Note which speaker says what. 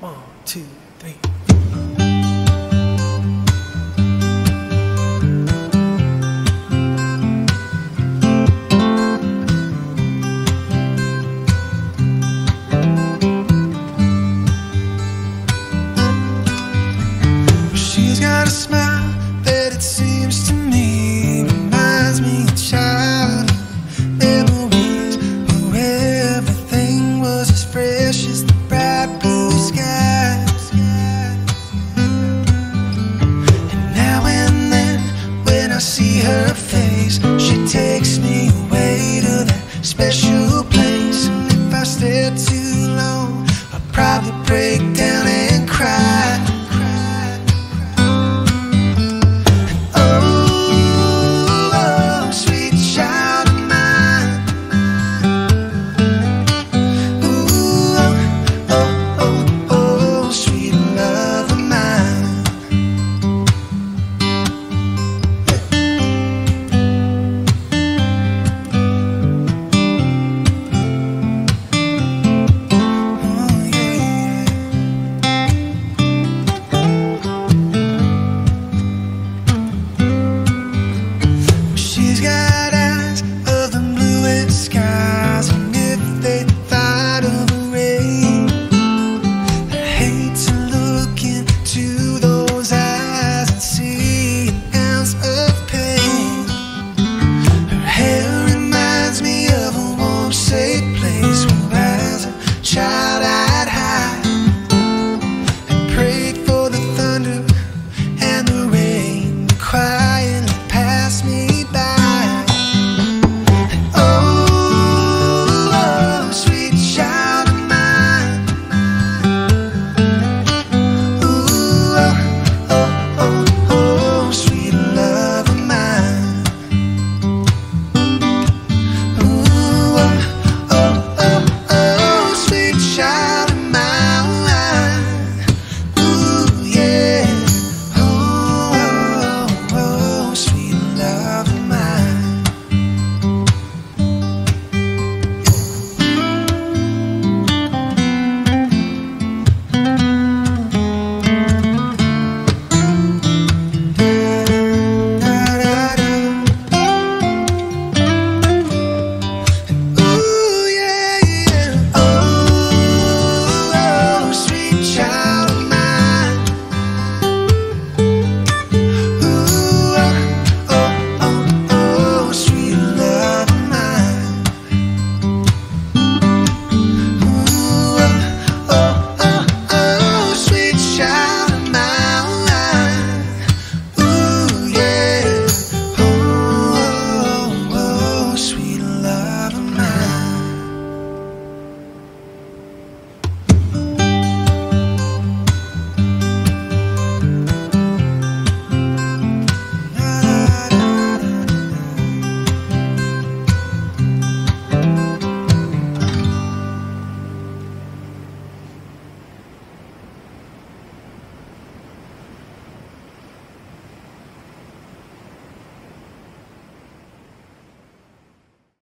Speaker 1: One, two, three. She takes me away to that special.